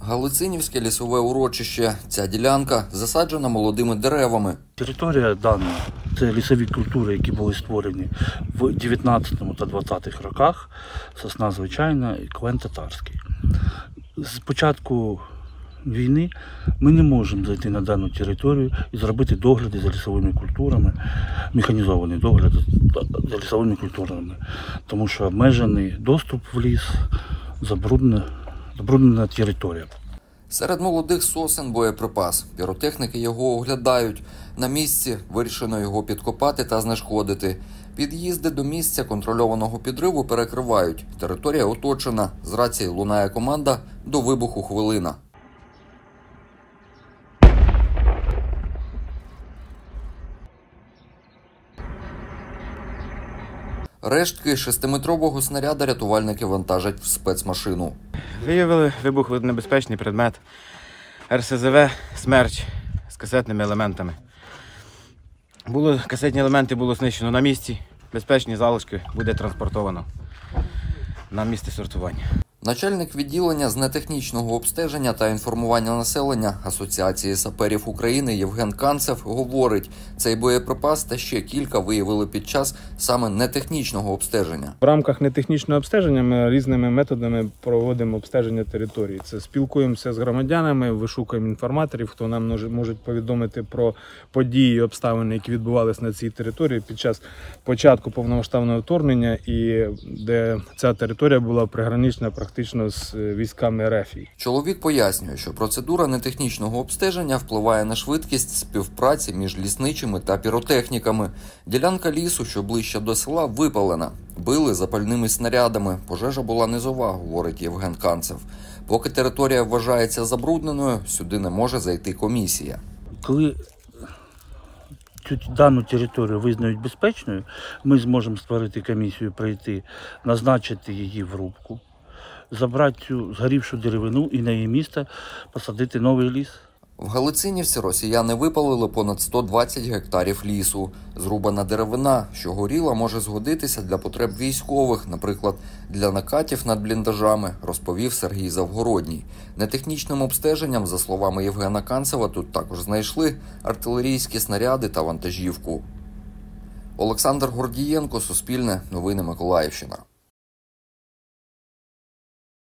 Галицинівське лісове урочище. Ця ділянка засаджена молодими деревами. Територія дана це лісові культури, які були створені в 19 та 20-х роках. Сосна звичайна і клен татарський. З початку війни ми не можемо зайти на дану територію і зробити догляди за лісовими культурами, механізований догляд за лісовими культурами, тому що обмежений доступ в ліс, забруднена, забруднена територія. Серед молодих сосен боєприпас. Піротехніки його оглядають. На місці вирішено його підкопати та знешкодити. Під'їзди до місця контрольованого підриву перекривають. Територія оточена. З рації лунає команда до вибуху хвилина. Рештки шестиметрового снаряда рятувальники вантажать в спецмашину. Виявили вибухонебезпечний предмет РСЗВ Смерч з касетними елементами. Було, касетні елементи було знищено на місці. Безпечні залишки буде транспортовано на місце сортування. Начальник відділення з нетехнічного обстеження та інформування населення Асоціації саперів України Євген Канцев говорить, цей боєприпас та ще кілька виявили під час саме нетехнічного обстеження. В рамках нетехнічного обстеження ми різними методами проводимо обстеження території. Це спілкуємося з громадянами, вишукуємо інформаторів, хто нам може можуть повідомити про події, і обставини, які відбувалися на цій території під час початку повномасштабного вторгнення, і де ця територія була пригранична практично з е, військами РФ. Чоловік пояснює, що процедура нетехнічного обстеження впливає на швидкість співпраці між лісничими та піротехніками. Ділянка лісу, що ближче до села, випалена. Били запальними снарядами. Пожежа була низова, говорить Євген Канцев. Поки територія вважається забрудненою, сюди не може зайти комісія. Коли дану територію визнають безпечною, ми зможемо створити комісію, прийти, назначити її в рубку, забрати цю згорівшу деревину і на її місце посадити новий ліс. В Галицинівці росіяни випалили понад 120 гектарів лісу. Зрубана деревина, що горіла, може згодитися для потреб військових, наприклад, для накатів над бліндажами, розповів Сергій Завгородній. Нетехнічним обстеженням, за словами Євгена Канцева, тут також знайшли артилерійські снаряди та вантажівку. Олександр Гордієнко, Суспільне, Новини Миколаївщина.